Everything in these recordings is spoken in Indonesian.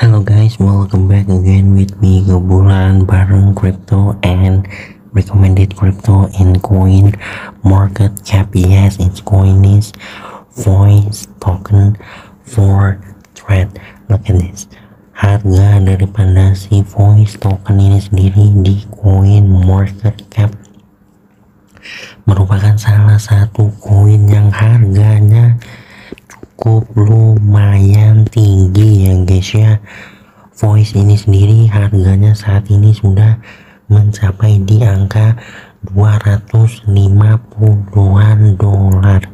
Hello guys, welcome back again with me Kebulan bareng crypto and recommended crypto in coin market cap. Yes, its coin is voice token for thread. Look at this. Harga daripada si voice token ini sendiri di coin market cap merupakan salah satu koin yang harganya cukup lumayan tinggi ya guys ya. Voice ini sendiri harganya saat ini sudah mencapai di angka 250-an dolar.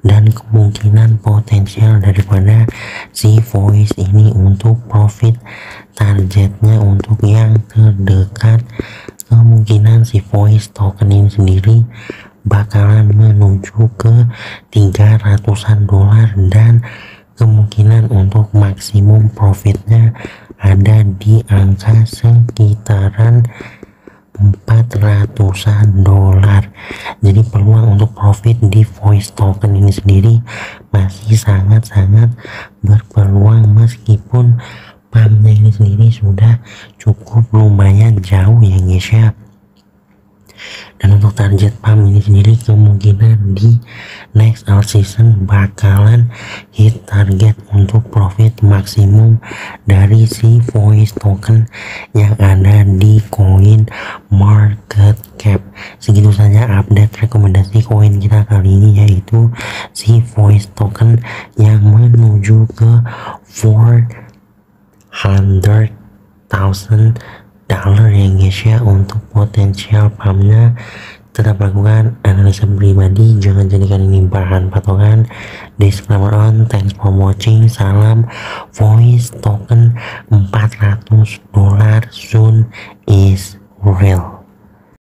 Dan kemungkinan potensial daripada si voice ini untuk profit targetnya untuk yang terdekat kemungkinan si voice token ini sendiri bakalan menuju ke 300an dolar dan kemungkinan untuk maksimum profitnya ada di angka sekitaran 400an dolar. Jadi peluang untuk profit di voice token ini sendiri masih sangat-sangat berpeluang meskipun pumpnya ini sendiri sudah cukup lumayan jauh ya guys ya dan untuk target pump ini sendiri kemungkinan di next out season bakalan hit target untuk profit maksimum dari si voice token yang ada di koin market cap. Segitu saja update rekomendasi koin kita kali ini yaitu si voice token yang menuju ke 400,000 dollar ya guys ya untuk potensial pumpnya tetap lakukan analisa pribadi. Jangan jadikan ini bahan patokan. Disclaimer on thanks for watching. Salam voice token 400 dolar. Soon is real